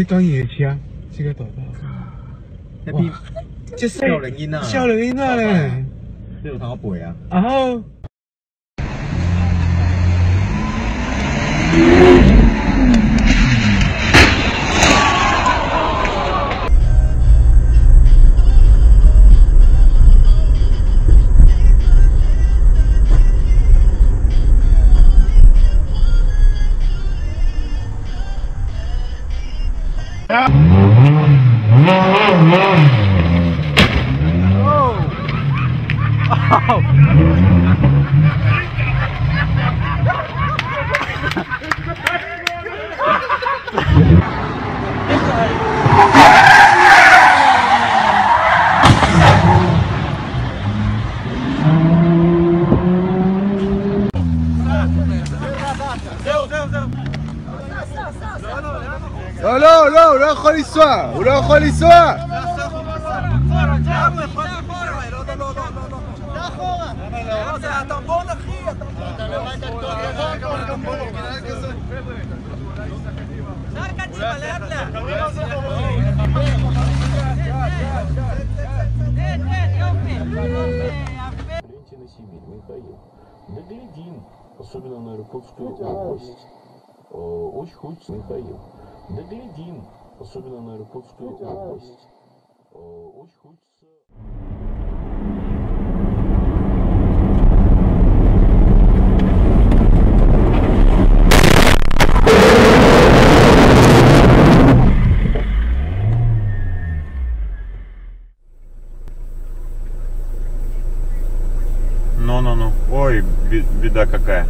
你讲嘢去啊？这个大包啊，一边。笑人音啊，笑人音啊嘞。你有当背啊？然后。יכול לנסוע, הוא לא יכול לנסוע! Валентина Семен, Михаил. Доглядим, особенно на Иркутскую область. Э, очень хочется, Михаил. Доглядим, особенно на Иркутскую область. Э, Очень хочется... Ну-ну-ну. Ой, бе- беда какая.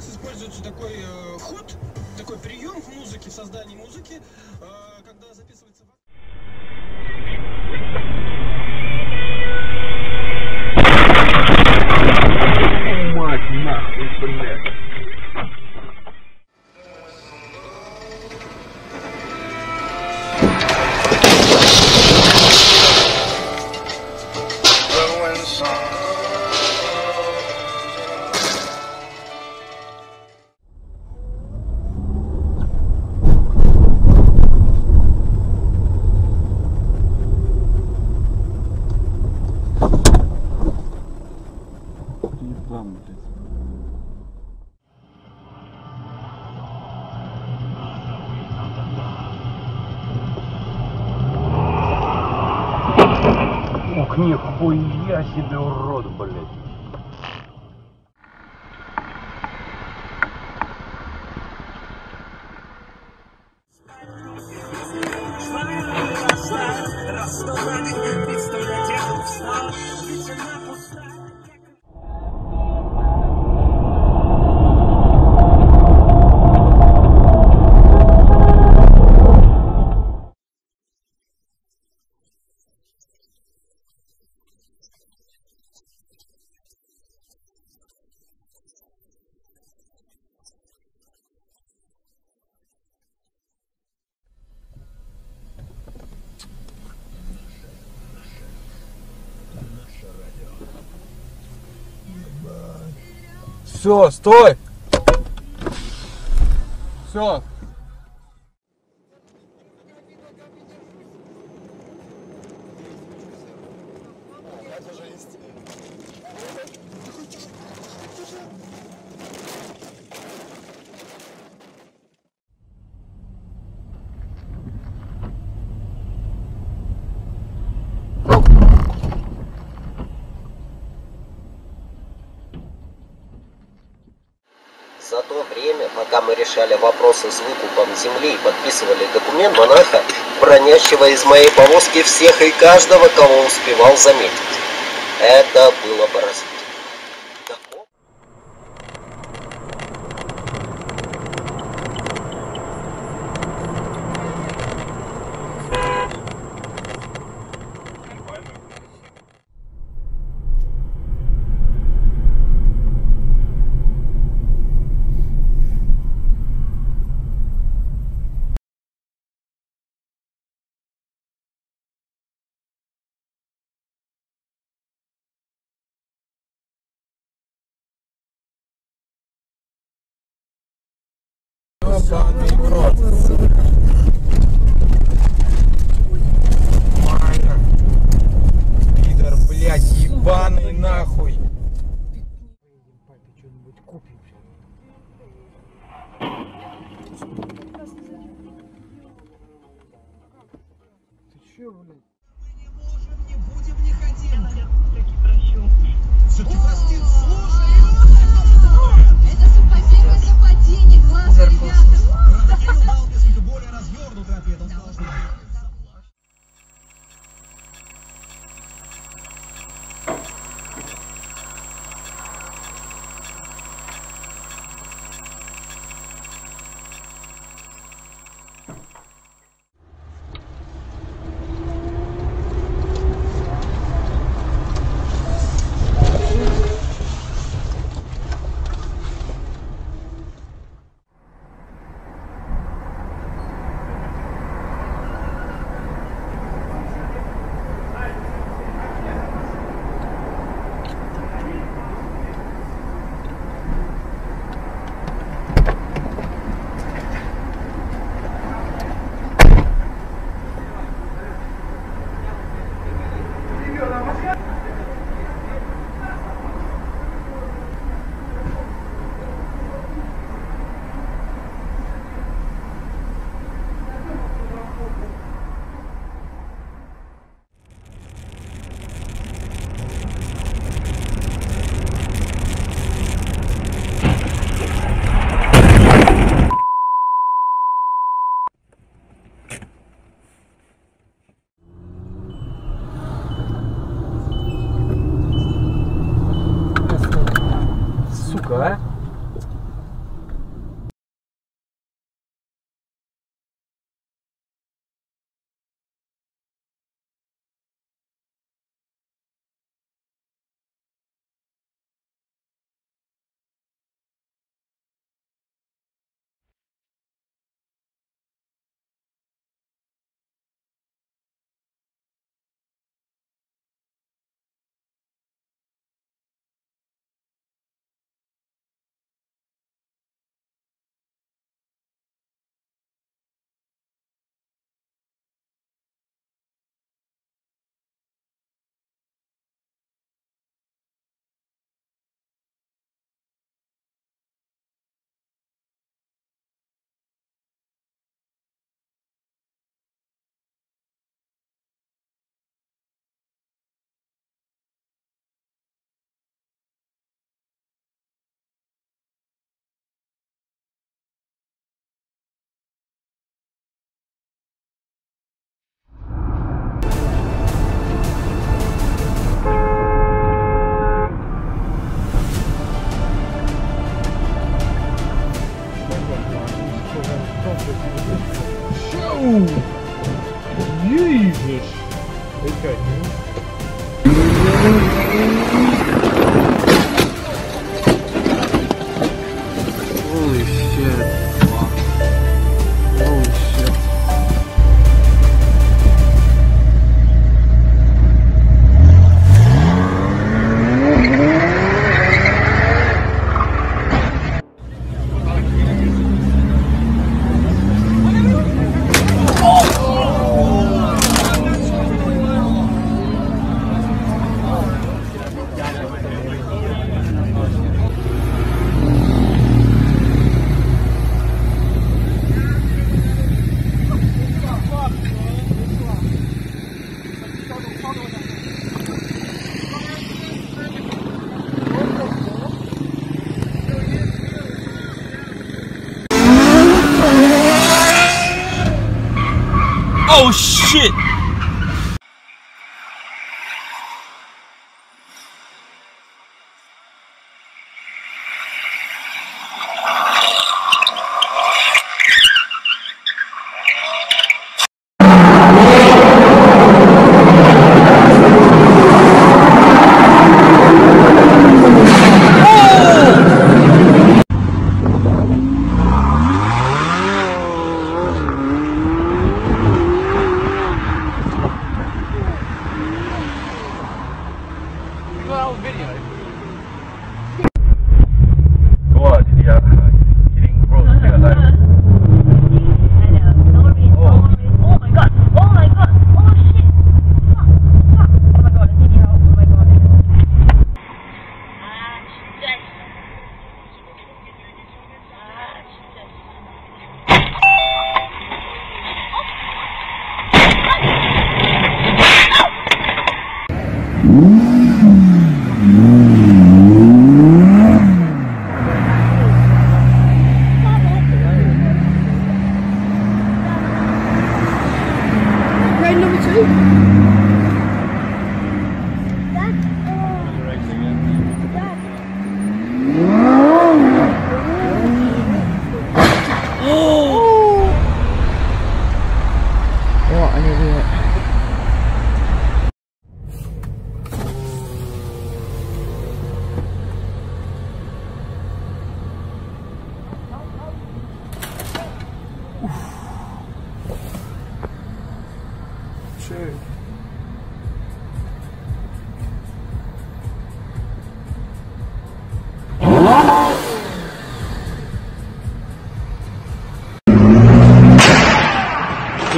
Сейчас используется такой э, ход, такой прием в музыке, в создании музыки, э, когда записывается... нихуя себе урод, Все, стой! Все. Пока мы решали вопросы с выкупом земли и подписывали документ монаха, бронящего из моей повозки всех и каждого, кого успевал заметить. Это было поразительно. up on the cross. México. Valeu! 去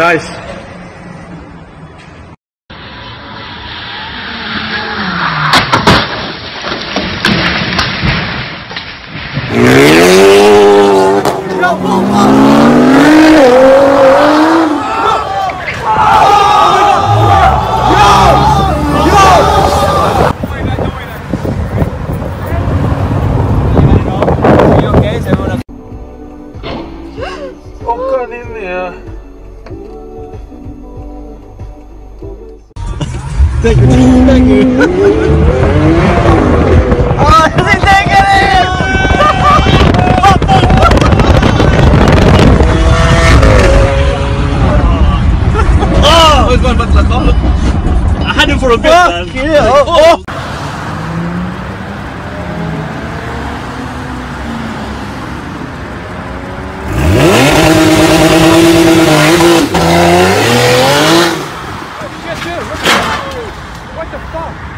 nice. Whoa, whoa. 放